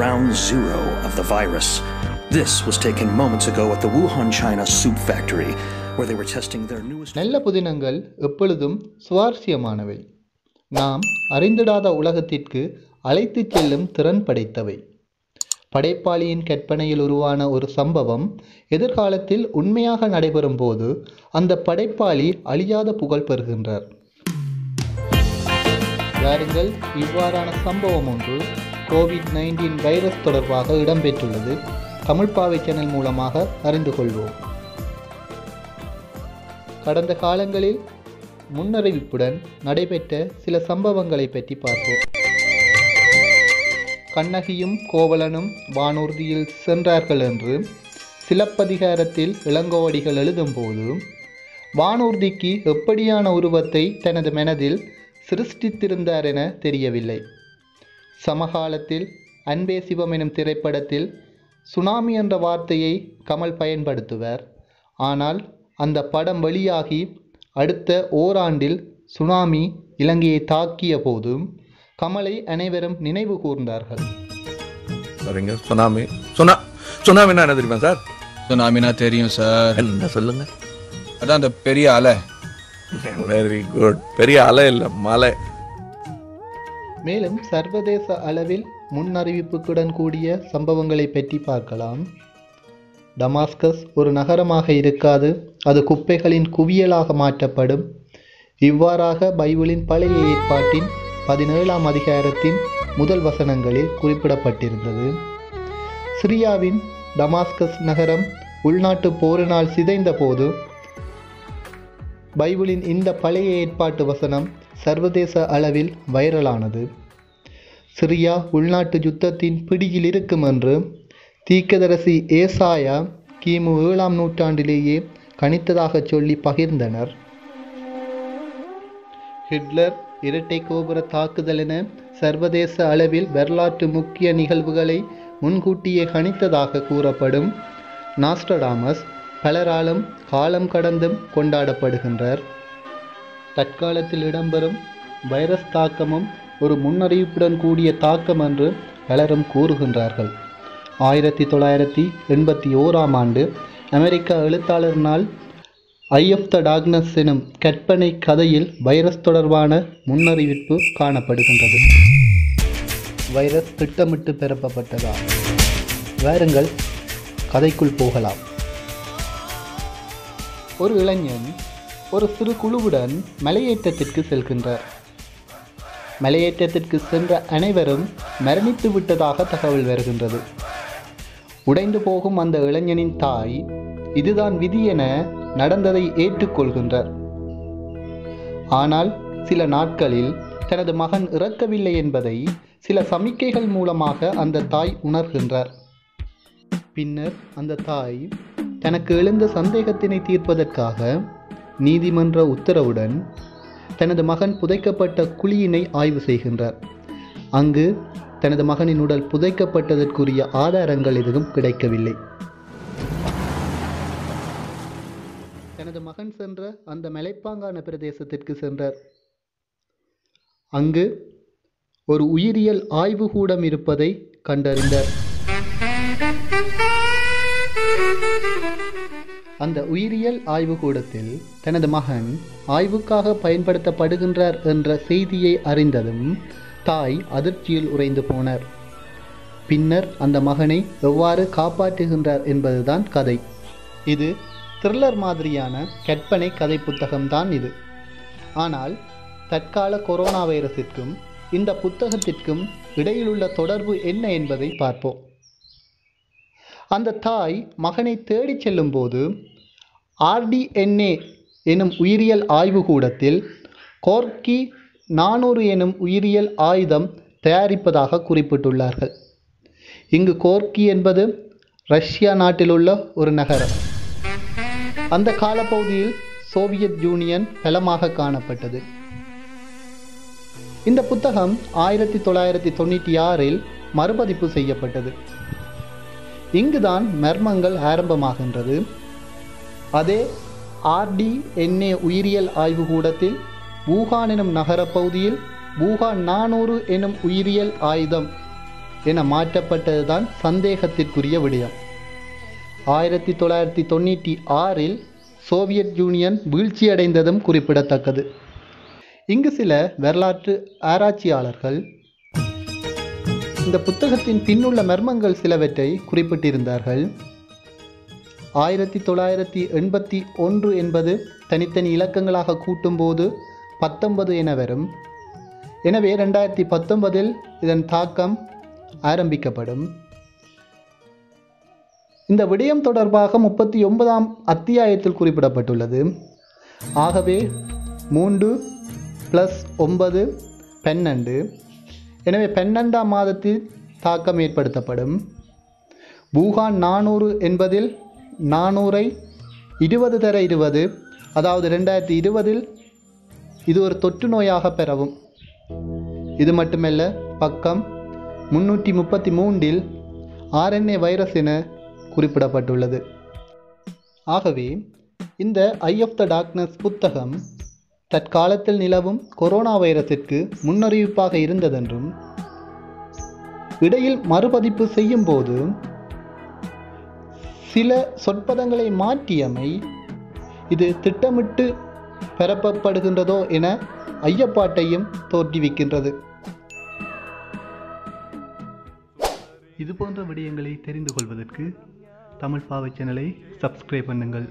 ground zero of the virus. This was taken moments ago at the Wuhan, China soup factory, where they were testing their newest. நல்ல புதினங்கள் எப்பொழுதும் சுவாரஸ்யமானவை நாம் அறிந்திடாத உலகத்திற்கு அழைத்துச் செல்லும் திறன் படைத்தவை படைப்பாளியின் கற்பனையில் உருவான ஒரு சம்பவம் எதிர்காலத்தில் உண்மையாக நடைபெறும் போது அந்த படைப்பாளி அழியாத புகழ் பெறுகின்றார் வாருங்கள் இவ்வாறான சம்பவம் ஒன்று கோவிட் நைன்டீன் வைரஸ் தொடர்பாக இடம்பெற்றுள்ளது. தமிழ்பாவை சேனல் மூலமாக அறிந்து கொள்வோம். கடந்த காலங்களில் முன்னறிவிப்புடன் நடைபெற்ற சில சம்பவங்களை பற்றி பார்ப்போம். கண்ணகியும் கோவலனும் வானூர்தியில் சென்றார்கள் என்று சிலப்பதிகாரத்தில் இளங்கோவடிகள் எழுதும்போது வானூர்திக்கு எப்படியான உருவத்தை தனது மனதில் சிருஷ்டித்திருந்தார் என தெரியவில்லை. சமகாலத்தில் அன்பே சிவம் எனும் திரைப்படத்தில் சுனாமி என்ற வார்த்தையை கமல் பயன்படுத்துவார். ஆனால் அந்த படம் வெளியாகி அடுத்த ஓராண்டில் சுனாமி இலங்கையை தாக்கிய போதும் கமலை அனைவரும் நினைவு கூர்ந்தார்கள். சரிங்க சுனாமி. சுனா சுனாமின்னா என்ன தெரியுமா சார்? சுனாமினா தெரியும் சார். என்ன சொல்லுங்க? அதான் அந்த பெரிய அலை. வெரி குட் பெரிய அலை இல்லை மலை. மேலும் சர்வதேச அளவில் முன்னறிவிப்புடன் கூடிய சம்பவங்களை பற்றி பார்க்கலாம். டமாஸ்கஸ் ஒரு நகரமாக இருக்காது அது குப்பைகளின் குவியலாக மாற்றப்படும். இவ்வாறாக பைபிளின் பழைய ஏற்பாட்டின் பதினேழாம் அதிகாரத்தின் முதல் வசனங்களில் குறிப்பிடப்பட்டிருந்தது. சிரியாவின் டமாஸ்கஸ் நகரம் உள்நாட்டு போரினால் சிதைந்த போது பைபிளின் இந்த பழைய ஏற்பாட்டு வசனம் சர்வதேச அளவில் வைரலானது. சிரியா உள்நாட்டு யுத்தத்தின் பிடியில் இருக்கும் என்று தீக்கதரசி ஏசாயா கிமு ஏழாம் நூற்றாண்டிலேயே கணித்ததாக சொல்லி பகிர்ந்தனர். ஹிட்லர் இரட்டை கோபுர தாக்குதல் என சர்வதேச அளவில் வரலாற்று முக்கிய நிகழ்வுகளை முன்கூட்டியே கணித்ததாக கூறப்படும் நாஸ்டடாமஸ் பலராலும் காலம் கடந்தும் கொண்டாடப்படுகின்றார். தற்காலத்தில் இடம்பெறும் வைரஸ் தாக்கமும் ஒரு முன்னறிவிப்புடன் கூடிய தாக்கம் என்று பலரும் கூறுகின்றார்கள். ஆயிரத்தி தொள்ளாயிரத்தி எண்பத்தி ஓராம் ஆண்டு அமெரிக்க எழுத்தாளர்னால் ஐ ஆஃப் த டாக்னஸ் எனும் கற்பனை கதையில் வைரஸ் தொடர்பான முன்னறிவிப்பு காணப்படுகின்றது. வைரஸ் திட்டமிட்டு பிறப்பப்பட்டதா வாருங்கள் கதைக்குள் போகலாம். ஒரு இளைஞன் ஒரு சிறு குழுவுடன் மலையேற்றத்திற்கு செல்கின்றார். மலையேற்றத்திற்கு சென்ற அனைவரும் மரணித்து விட்டதாக தகவல் வருகின்றது. உடைந்து போகும் அந்த இளைஞனின் தாய் இதுதான் விதி என நடந்ததை ஏற்றுக்கொள்கின்றார். ஆனால் சில நாட்களில் தனது மகன் இறக்கவில்லை என்பதை சில சமிக்கைகள் மூலமாக அந்த தாய் உணர்கின்றார். பின்னர் அந்த தாய் தனக்கு எழுந்த சந்தேகத்தினை தீர்ப்பதற்காக நீதிமன்ற உத்தரவுடன் தனது மகன் புதைக்கப்பட்ட குழியினை ஆய்வு செய்கின்றார். அங்கு தனது மகனின் உடல் புதைக்கப்பட்டதற்குரிய ஆதாரங்கள் எதுவும் கிடைக்கவில்லை. தனது மகன் சென்ற அந்த மலைப்பாங்கான பிரதேசத்திற்கு சென்றார். அங்கு ஒரு உயிரியல் ஆய்வுகூடம் இருப்பதை கண்டறிந்தார். அந்த உயிரியல் ஆய்வுக்கூடத்தில் தனது மகன் ஆய்வுக்காக பயன்படுத்தப்படுகின்றார் என்ற செய்தியை அறிந்ததும் தாய் அதிர்ச்சியில் உறைந்து போனார். பின்னர் அந்த மகனை எவ்வாறு காப்பாற்றுகின்றார் என்பதுதான் கதை. இது த்ரில்லர் மாதிரியான கற்பனை கதை புத்தகம்தான் இது. ஆனால் தற்கால கொரோனா வைரஸிற்கும் இந்த புத்தகத்திற்கும் இடையிலுள்ள தொடர்பு என்ன என்பதை பார்ப்போம். அந்த தாய் மகனை தேடிச் செல்லும்போது ஆர்டிஎன்ஏ எனும் உயிரியல் ஆய்வுக்கூடத்தில் கோர்க்கி நானூறு எனும் உயிரியல் ஆயுதம் தயாரிப்பதாக குறிப்பிட்டுள்ளார்கள். இங்கு கோர்க்கி என்பது ரஷ்யா நாட்டிலுள்ள ஒரு நகரம். அந்த காலப்பகுதியில் சோவியத் யூனியன் பலமாக காணப்பட்டது. இந்த புத்தகம் ஆயிரத்தி தொள்ளாயிரத்தி தொண்ணூற்றி ஆறில் மறுபதிப்பு செய்யப்பட்டது. இங்குதான் மர்மங்கள் ஆரம்பமாகின்றது. அதே ஆர்டிஎன்ஏ உயிரியல் ஆய்வுகூடத்தில் வூகான் எனும் நகர பகுதியில் வூகான் நானூறு எனும் உயிரியல் ஆயுதம் என மாற்றப்பட்டதுதான் சந்தேகத்திற்குரிய விடயம். ஆயிரத்தி தொள்ளாயிரத்தி தொண்ணூற்றி ஆறில் சோவியத் யூனியன் வீழ்ச்சியடைந்ததும் குறிப்பிடத்தக்கது. இங்கு சில வரலாற்று ஆராய்ச்சியாளர்கள் இந்த புத்தகத்தின் பின்னுள்ள மர்மங்கள் சிலவற்றை குறிப்பிட்டிருந்தார்கள். ஆயிரத்தி தொள்ளாயிரத்தி எண்பத்தி ஒன்று என்பது தனித்தனி இலக்கங்களாக கூட்டும்போது பத்தொன்பது என வரும். எனவே ரெண்டாயிரத்தி பத்தொன்பதில் இதன் தாக்கம் ஆரம்பிக்கப்படும். இந்த விடயம் தொடர்பாக முப்பத்தி ஒன்பதாம் அத்தியாயத்தில் குறிப்பிடப்பட்டுள்ளது. ஆகவே மூன்று ப்ளஸ் ஒன்பது பன்னெண்டு எனவே பன்னெண்டாம் மாதத்தில் தாக்கம் ஏற்படுத்தப்படும். பூகான் நானூறு என்பதில் நானூறை இருபது தர இருபது அதாவது ரெண்டாயிரத்தி இருபதில் இது ஒரு தொற்று நோயாக பெறவும். இது மட்டுமல்ல பக்கம் முன்னூற்றி முப்பத்தி மூன்றில் ஆர்என்ஏ வைரஸ் என குறிப்பிடப்பட்டுள்ளது. ஆகவே இந்த ஐ ஆஃப் த டார்க்னஸ் புத்தகம் தற்காலத்தில் நிலவும் கொரோனா வைரஸிற்கு முன்னறிவிப்பாக இருந்ததென்றும் இடையில் மறுபதிப்பு செய்யும் போது சில சொற்பதங்களை மாற்றியமை இது திட்டமிட்டு பரப்பப்படுகின்றதோ என ஐயப்பாட்டையும் தோற்றுவிக்கின்றது. இது போன்ற விடயங்களை தெரிந்து கொள்வதற்கு தமிழ் பாவை சேனலை சப்ஸ்கிரைப் பண்ணுங்கள்.